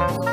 Bye.